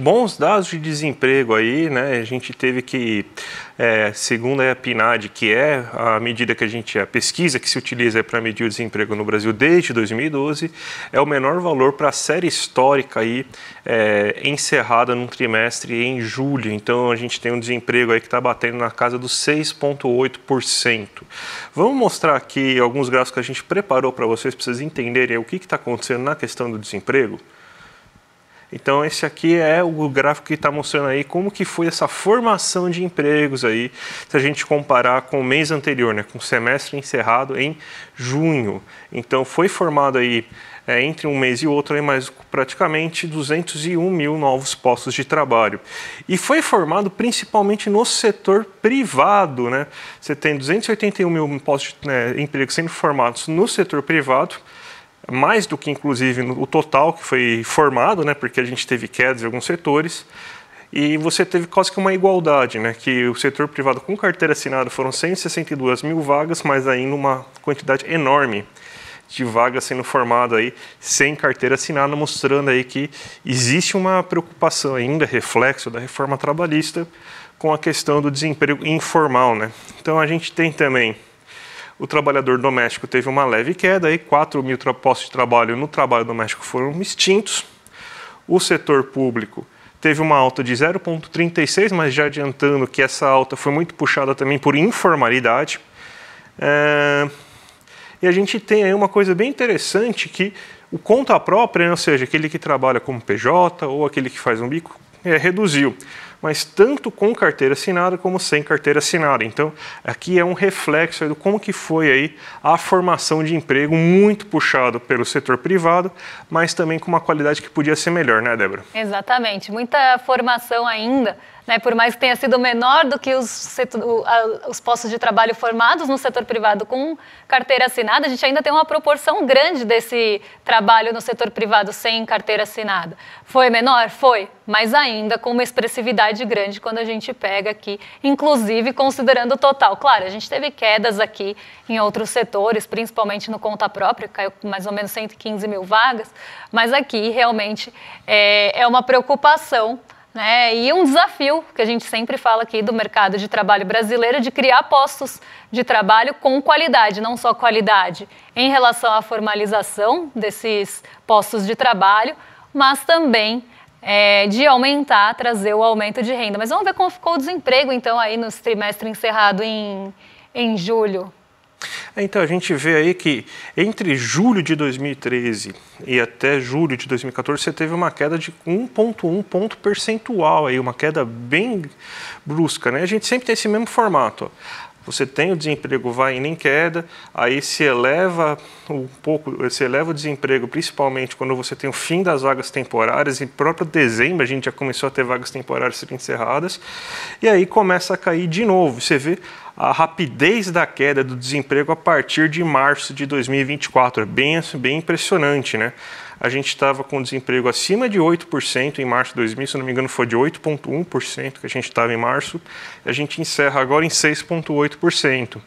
Bons dados de desemprego aí, né? A gente teve que, é, segundo a PNAD, que é a medida que a gente, a pesquisa que se utiliza para medir o desemprego no Brasil desde 2012, é o menor valor para a série histórica aí é, encerrada num trimestre em julho. Então a gente tem um desemprego aí que está batendo na casa dos 6,8%. Vamos mostrar aqui alguns gráficos que a gente preparou para vocês, para vocês entenderem o que está acontecendo na questão do desemprego. Então esse aqui é o gráfico que está mostrando aí como que foi essa formação de empregos aí, se a gente comparar com o mês anterior, né, com o semestre encerrado em junho. Então foi formado aí é, entre um mês e outro, aí, mais praticamente 201 mil novos postos de trabalho. E foi formado principalmente no setor privado. Né? Você tem 281 mil postos de né, emprego sendo formados no setor privado, mais do que inclusive o total que foi formado, né, porque a gente teve quedas em alguns setores, e você teve quase que uma igualdade, né, que o setor privado com carteira assinada foram 162 mil vagas, mas aí numa quantidade enorme de vagas sendo formada aí sem carteira assinada, mostrando aí que existe uma preocupação ainda, reflexo da reforma trabalhista, com a questão do desemprego informal, né. Então a gente tem também o trabalhador doméstico teve uma leve queda, aí 4 mil postos de trabalho no trabalho doméstico foram extintos. O setor público teve uma alta de 0,36, mas já adiantando que essa alta foi muito puxada também por informalidade. É... E a gente tem aí uma coisa bem interessante que o conta própria, ou seja, aquele que trabalha como PJ ou aquele que faz um bico, é, reduziu mas tanto com carteira assinada como sem carteira assinada. Então, aqui é um reflexo do como que foi aí a formação de emprego muito puxado pelo setor privado, mas também com uma qualidade que podia ser melhor, né, Débora? Exatamente. Muita formação ainda né, por mais que tenha sido menor do que os, setor, os, postos de trabalho formados no setor privado com carteira assinada, a gente ainda tem uma proporção grande desse trabalho no setor privado sem carteira assinada. Foi menor? Foi, mas ainda com uma expressividade grande quando a gente pega aqui, inclusive considerando o total. Claro, a gente teve quedas aqui em outros setores, principalmente no conta própria, caiu mais ou menos 115 mil vagas, mas aqui realmente é, é uma preocupação né? E um desafio que a gente sempre fala aqui do mercado de trabalho brasileiro de criar postos de trabalho com qualidade, não só qualidade em relação à formalização desses postos de trabalho, mas também é, de aumentar, trazer o aumento de renda. Mas vamos ver como ficou o desemprego, então, aí no trimestre encerrado em, em julho. Então, a gente vê aí que entre julho de 2013 e até julho de 2014, você teve uma queda de 1,1 ponto percentual, aí, uma queda bem brusca. Né? A gente sempre tem esse mesmo formato. Ó você tem o desemprego vai indo em queda, aí se eleva um pouco, se eleva o desemprego, principalmente quando você tem o fim das vagas temporárias, em próprio dezembro a gente já começou a ter vagas temporárias sendo encerradas, e aí começa a cair de novo. Você vê a rapidez da queda do desemprego a partir de março de 2024, é bem, bem impressionante, né? A gente estava com desemprego acima de 8% em março de 2000, se não me engano foi de 8,1% que a gente estava em março, a gente encerra agora em 6,8%.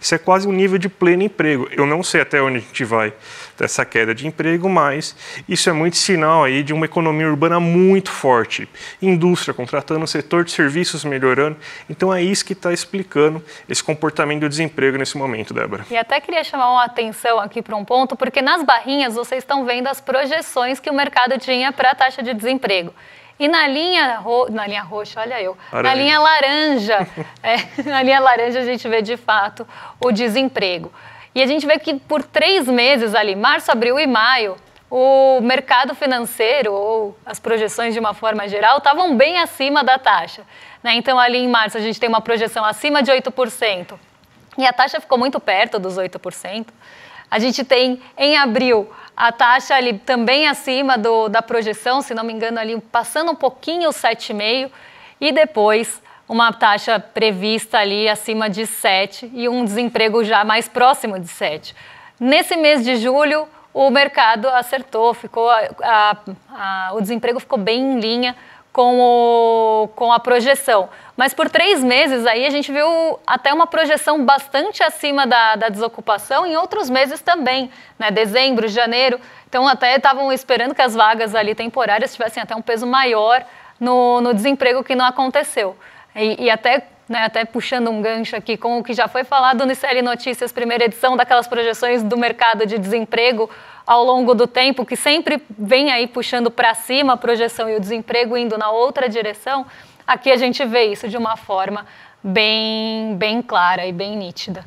Isso é quase um nível de pleno emprego. Eu não sei até onde a gente vai dessa queda de emprego, mas isso é muito sinal aí de uma economia urbana muito forte. Indústria contratando, setor de serviços melhorando. Então é isso que está explicando esse comportamento do desemprego nesse momento, Débora. E até queria chamar uma atenção aqui para um ponto, porque nas barrinhas vocês estão vendo as projeções que o mercado tinha para a taxa de desemprego. E na linha, ro... na linha roxa, olha eu, na linha laranja, é, na linha laranja a gente vê de fato o desemprego. E a gente vê que por três meses ali, março, abril e maio, o mercado financeiro, ou as projeções de uma forma geral, estavam bem acima da taxa. Né? Então, ali em março, a gente tem uma projeção acima de 8%. E a taxa ficou muito perto dos 8%. A gente tem, em abril, a taxa ali também acima do, da projeção, se não me engano, ali passando um pouquinho o 7,5%, e depois uma taxa prevista ali acima de 7% e um desemprego já mais próximo de 7%. Nesse mês de julho, o mercado acertou, ficou a, a, a, o desemprego ficou bem em linha com, o, com a projeção. Mas por três meses aí a gente viu até uma projeção bastante acima da, da desocupação, em outros meses também, né? dezembro, janeiro. Então até estavam esperando que as vagas ali temporárias tivessem até um peso maior no, no desemprego que não aconteceu. E, e até, né, até puxando um gancho aqui com o que já foi falado no ICL Notícias, primeira edição, daquelas projeções do mercado de desemprego ao longo do tempo, que sempre vem aí puxando para cima a projeção e o desemprego indo na outra direção, aqui a gente vê isso de uma forma bem, bem clara e bem nítida.